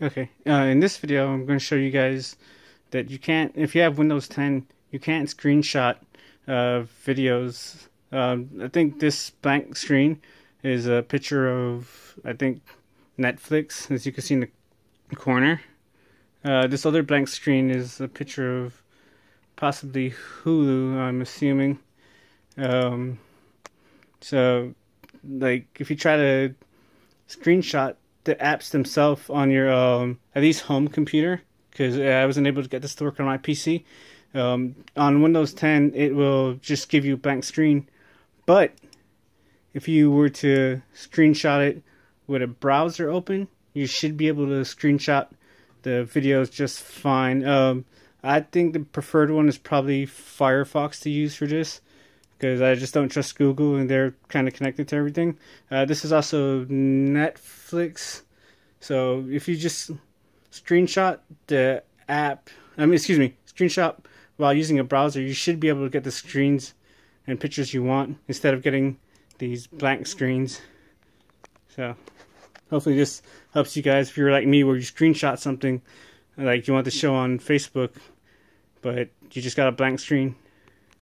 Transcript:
Okay, uh, in this video I'm going to show you guys that you can't, if you have Windows 10, you can't screenshot uh, videos. Um, I think this blank screen is a picture of, I think, Netflix, as you can see in the corner. Uh, this other blank screen is a picture of possibly Hulu, I'm assuming. Um, so, like, if you try to screenshot the apps themselves on your um, at least home computer because I wasn't able to get this to work on my PC. Um, on Windows 10, it will just give you a blank screen, but if you were to screenshot it with a browser open, you should be able to screenshot the videos just fine. Um, I think the preferred one is probably Firefox to use for this because I just don't trust Google and they're kind of connected to everything. Uh, this is also Netflix, so if you just screenshot the app, I mean, excuse me, screenshot while using a browser, you should be able to get the screens and pictures you want instead of getting these blank screens. So hopefully this helps you guys if you're like me where you screenshot something like you want to show on Facebook but you just got a blank screen